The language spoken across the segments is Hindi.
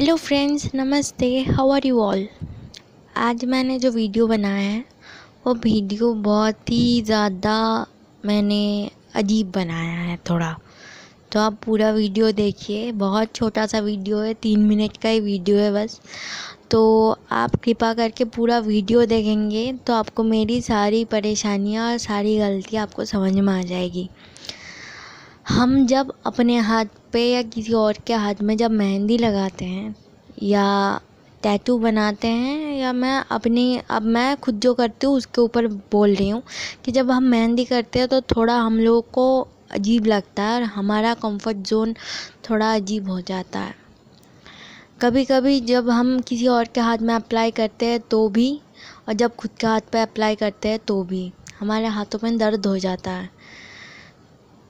हेलो फ्रेंड्स नमस्ते हाउ आर यू ऑल आज मैंने जो वीडियो बनाया है, वो वीडियो बहुत ही ज़्यादा मैंने अजीब बनाया है थोड़ा। तो आप पूरा वीडियो देखिए, बहुत छोटा सा वीडियो है, तीन मिनट का ही वीडियो है बस। तो आप कृपा करके पूरा वीडियो देखेंगे तो आपको मेरी सारी परेशानियाँ और सारी गलतियाँ आपको समझ में आ जाएगी। हम जब अपने हाथ पे या किसी और के हाथ में जब मेहंदी लगाते हैं या टैटू बनाते हैं या मैं अपनी, अब मैं खुद जो करती हूँ उसके ऊपर बोल रही हूँ कि जब हम मेहंदी करते हैं तो थोड़ा हम लोगों को अजीब लगता है और हमारा कंफर्ट जोन थोड़ा अजीब हो जाता है। कभी कभी जब हम किसी और के हाथ में अप्लाई करते हैं तो भी, और जब खुद के हाथ पे अप्लाई करते हैं तो भी, हमारे हाथों में दर्द हो जाता है।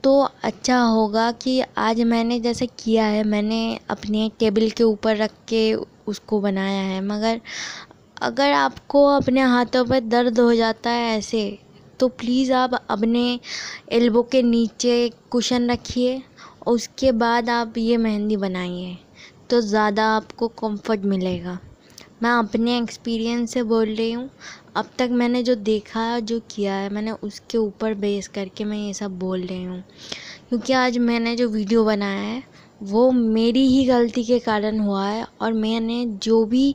तो अच्छा होगा कि आज मैंने जैसे किया है, मैंने अपने टेबल के ऊपर रख के उसको बनाया है। मगर अगर आपको अपने हाथों पर दर्द हो जाता है ऐसे तो प्लीज़ आप अपने एल्बो के नीचे कुशन रखिए और उसके बाद आप ये मेहंदी बनाइए तो ज़्यादा आपको कंफर्ट मिलेगा। मैं अपने एक्सपीरियंस से बोल रही हूँ। अब तक मैंने जो देखा, जो किया है, मैंने उसके ऊपर बेस करके मैं ये सब बोल रही हूँ। क्योंकि आज मैंने जो वीडियो बनाया है, वो मेरी ही गलती के कारण हुआ है और मैंने जो भी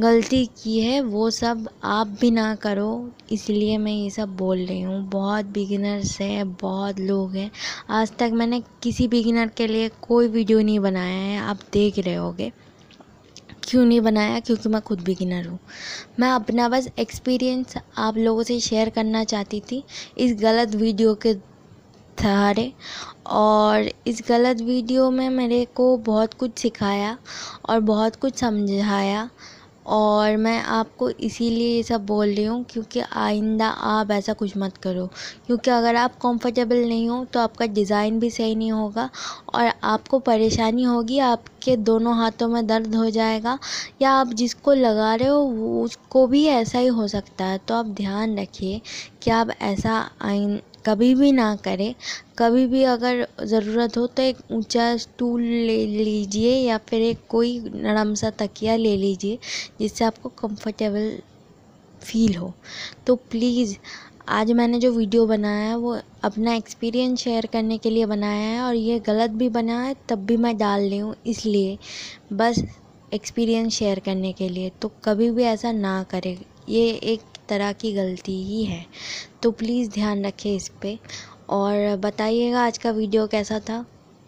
गलती की है, वो सब आप भी ना करो। इसलिए मैं ये सब बोल रही हूँ। बहुत बिगिनर्स हैं, बहुत लोग हैं। आज तक मैंने किसी बिगिनर के लिए कोई वीडियो नहीं बनाया है। आप देख रहे होगे। क्यों नहीं बनाया? क्योंकि मैं खुद बिगिनर हूँ। मैं अपना बस एक्सपीरियंस आप लोगों से शेयर करना चाहती थी इस गलत वीडियो के सहारे। और इस गलत वीडियो में मेरे को बहुत कुछ सिखाया और बहुत कुछ समझाया। और मैं आपको इसीलिए ये सब बोल रही हूँ क्योंकि आइंदा आप ऐसा कुछ मत करो। क्योंकि अगर आप कंफर्टेबल नहीं हो तो आपका डिज़ाइन भी सही नहीं होगा और आपको परेशानी होगी, आपके दोनों हाथों में दर्द हो जाएगा या आप जिसको लगा रहे हो उसको भी ऐसा ही हो सकता है। तो आप ध्यान रखिए कि आप ऐसा आइन कभी भी ना करें। कभी भी अगर ज़रूरत हो तो एक ऊँचा स्टूल ले लीजिए या फिर एक कोई नरम सा तकिया ले लीजिए जिससे आपको कंफर्टेबल फील हो। तो प्लीज़ आज मैंने जो वीडियो बनाया है वो अपना एक्सपीरियंस शेयर करने के लिए बनाया है और ये गलत भी बना है तब भी मैं डाल रही हूँ इसलिए बस एक्सपीरियंस शेयर करने के लिए। तो कभी भी ऐसा ना करें। ये एक तरह की गलती ही है। तो प्लीज़ ध्यान रखें इस पर और बताइएगा आज का वीडियो कैसा था?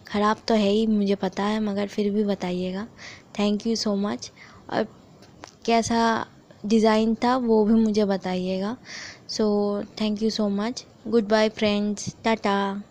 ख़राब तो है ही, मुझे पता है, मगर फिर भी बताइएगा। थैंक यू सो मच और कैसा डिज़ाइन था, वो भी मुझे बताइएगा। So thank you so much good bye friends tata